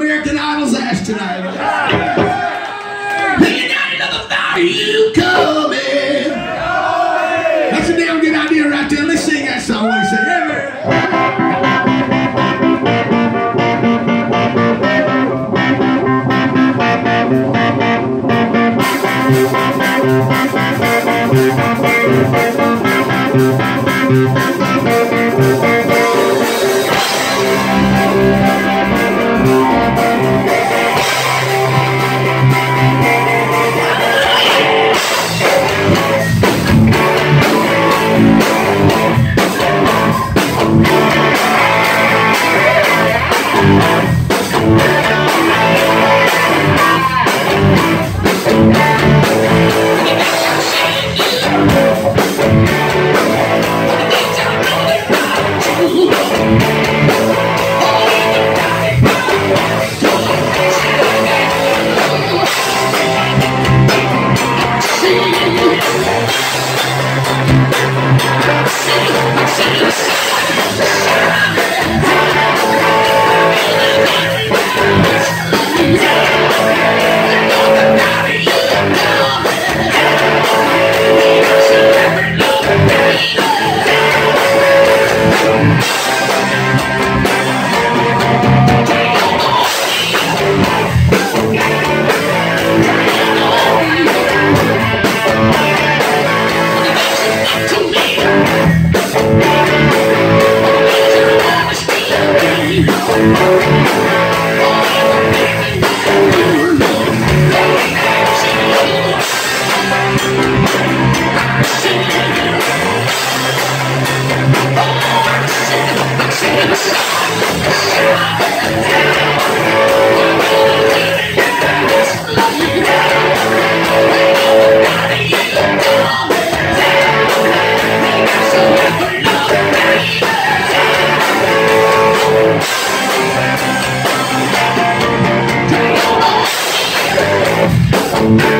American Idol's ass tonight. Ain't got another value you coming. That's a damn good idea right there. Let's sing that song. What you say? Yeah, Thank